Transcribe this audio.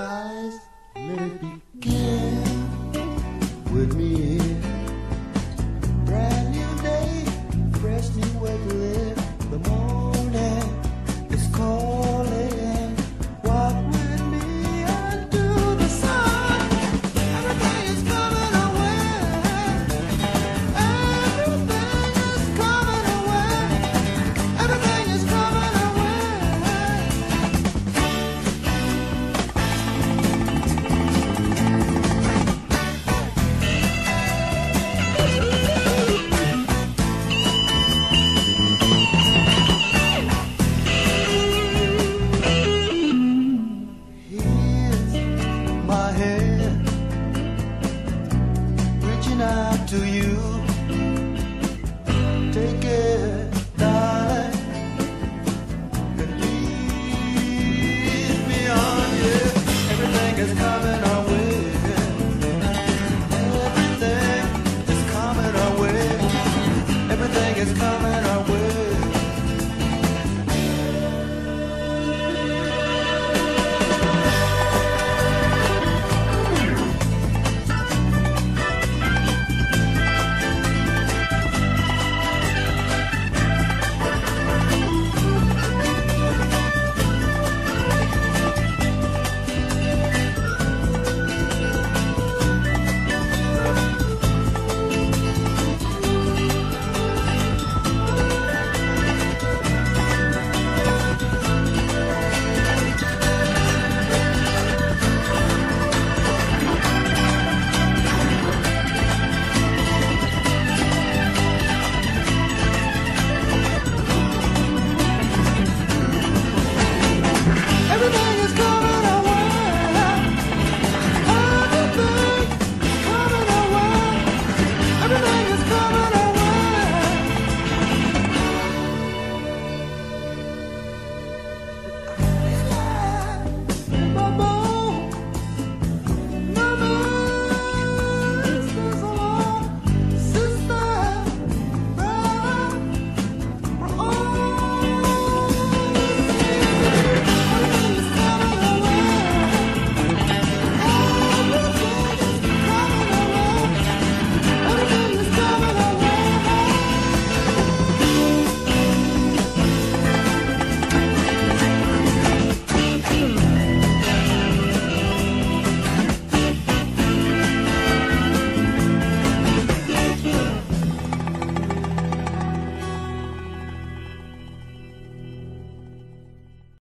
let it begin with me. out to you. Take it, darling, and lead me on. Yeah, everything is coming our way. Everything is coming our way. Everything is coming.